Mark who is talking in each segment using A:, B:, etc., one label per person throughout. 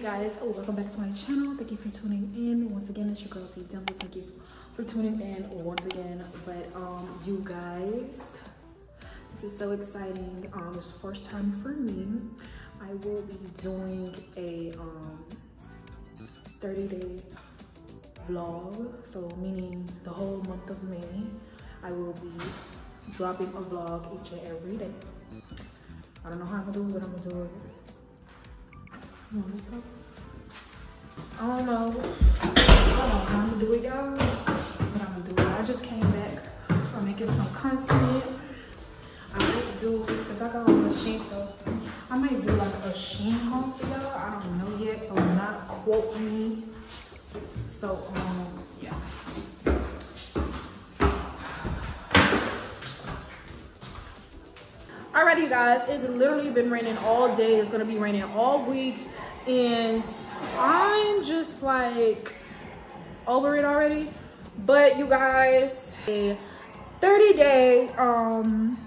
A: guys oh, welcome back to my channel. Thank you for tuning in. Once again it's your girl t dimples thank you for tuning in once again. But um you guys this is so exciting. Um it's the first time for me. I will be doing a um 30 day vlog. So meaning the whole month of may i will be dropping a vlog each and every day. I don't know how i'm gonna do it but i'm gonna do it I don't know. I don't know how I'm gonna do it, y'all. But I'm gonna do it. I just came back from making some content. I might do, since I got all my Shein stuff, I might do like a Shein haul for y'all. I don't know yet, so not quote me. So, um, yeah. Alrighty, you guys, it's literally been raining all day. It's gonna be raining all week and I'm just like over it already. But you guys, a 30 day, um,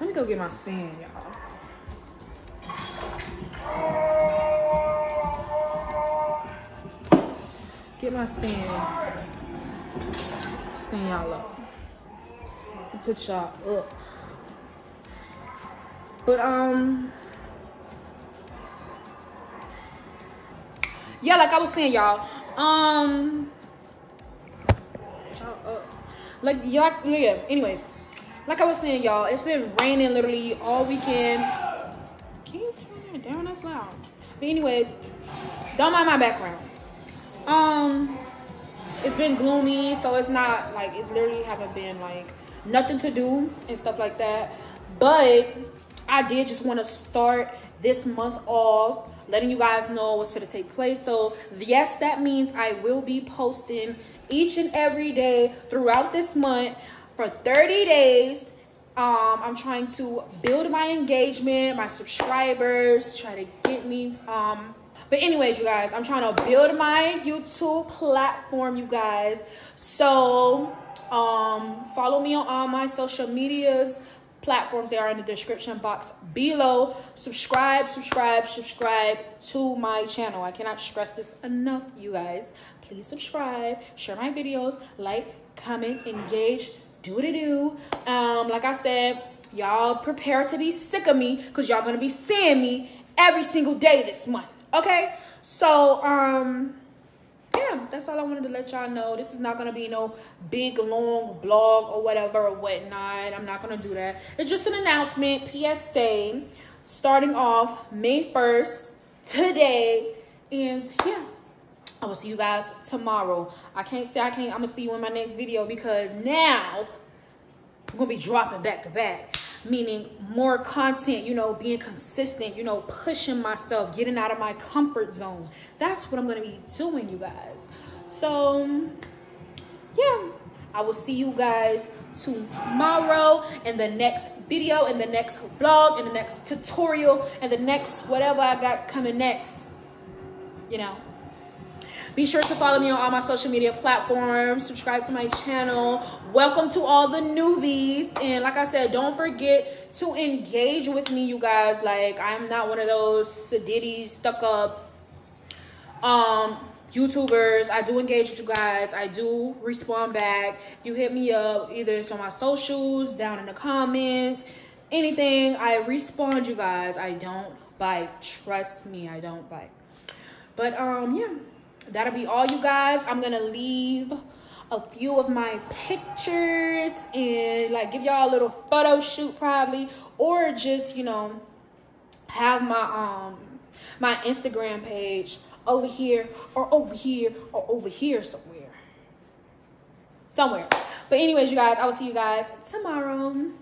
A: let me go get my stand, y'all. Get my stand. Stand y'all up. Put y'all up. But um yeah, like I was saying, y'all. Um, like y'all, yeah. Anyways, like I was saying, y'all, it's been raining literally all weekend. Can you turn that down? That's loud. But anyways, don't mind my background. Um, it's been gloomy, so it's not like it's literally haven't been like nothing to do and stuff like that. But I did just want to start this month off letting you guys know what's going to take place. So yes, that means I will be posting each and every day throughout this month for 30 days. Um, I'm trying to build my engagement, my subscribers, try to get me. Um, but anyways, you guys, I'm trying to build my YouTube platform, you guys. So um, follow me on all my social medias platforms they are in the description box below. Subscribe subscribe subscribe to my channel. I cannot stress this enough you guys. Please subscribe share my videos like comment engage do what it do. Um like i said y'all prepare to be sick of me because y'all gonna be seeing me every single day this month okay? So um yeah, that's all I wanted to let y'all know. This is not to be no big, long blog or whatever or whatnot. I'm not to do that. It's just an announcement, PSA, starting off May 1st, today. And yeah, I will see you guys tomorrow. I can't say I can't. I'm to see you in my next video because now I'm to be dropping back to back meaning more content, you know, being consistent, you know, pushing myself, getting out of my comfort zone. That's what I'm going to be doing, you guys. So, yeah, I will see you guys tomorrow in the next video, in the next vlog, in the next tutorial, in the next whatever I got coming next, you know. Be sure to follow me on all my social media platforms. Subscribe to my channel. Welcome to all the newbies. And like I said, don't forget to engage with me, you guys. Like, I'm not one of those sedity, stuck up um, YouTubers. I do engage with you guys. I do respond back. You hit me up either it's on my socials, down in the comments, anything. I respond, you guys. I don't bite. Trust me, I don't bite. But um, yeah that'll be all you guys. I'm gonna leave a few of my pictures and like give y'all a little photo shoot probably or just you know have my um my instagram page over here or over here or over here somewhere. Somewhere. But anyways you guys i will see you guys tomorrow